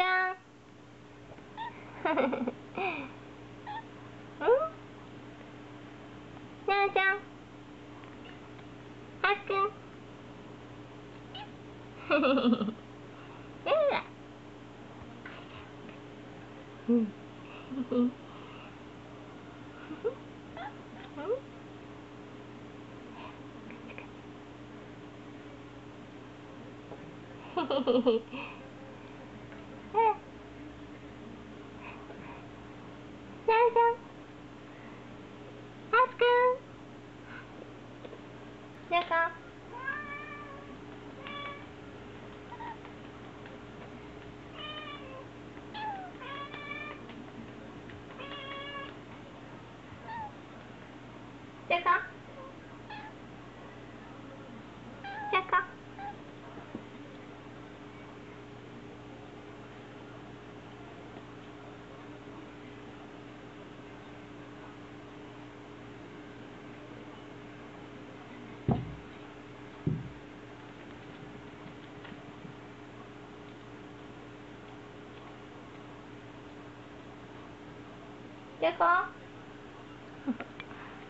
ちゃん。うん？なおちゃん。あっくん。うわうん？なおちゃんあすくんなか结果